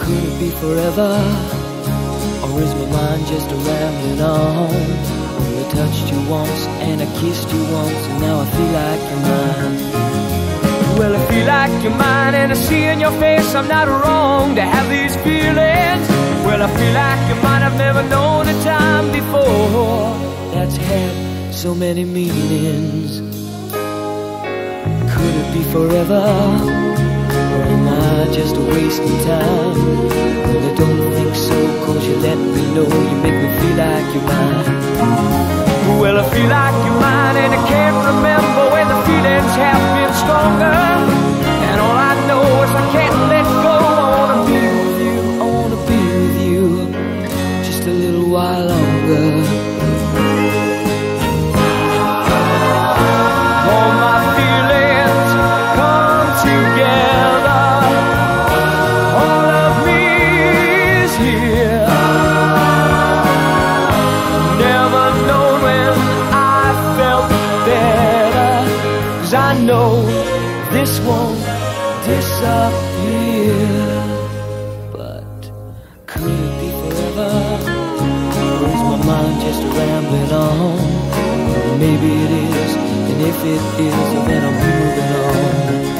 Could it be forever? Or is my mind just a rambling on? Only touched you once and I kissed you once And now I feel like you're mine Well, I feel like you're mine And I see in your face I'm not wrong to have these feelings Well, I feel like you're mine I've never known a time before That's had so many meanings be forever? Or am I just wasting time? Well, I don't think so, cause you let me know you make me feel like you're mine. Well, I feel like you're mine, and I can't remember when the feelings have know this won't disappear But could it be forever? Or is my mind just rambling on? Maybe it is, and if it is, then I'll be moving on.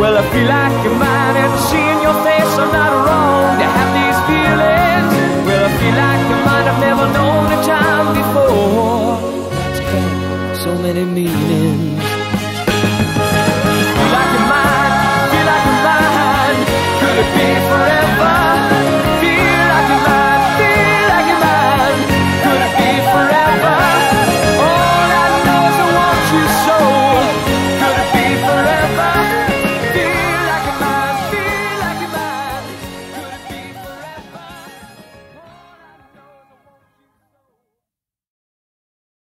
Well, I feel like you're mine and seeing your face, I'm not wrong. To have these feelings. Well, I feel like you might have never known a time before. So many meanings.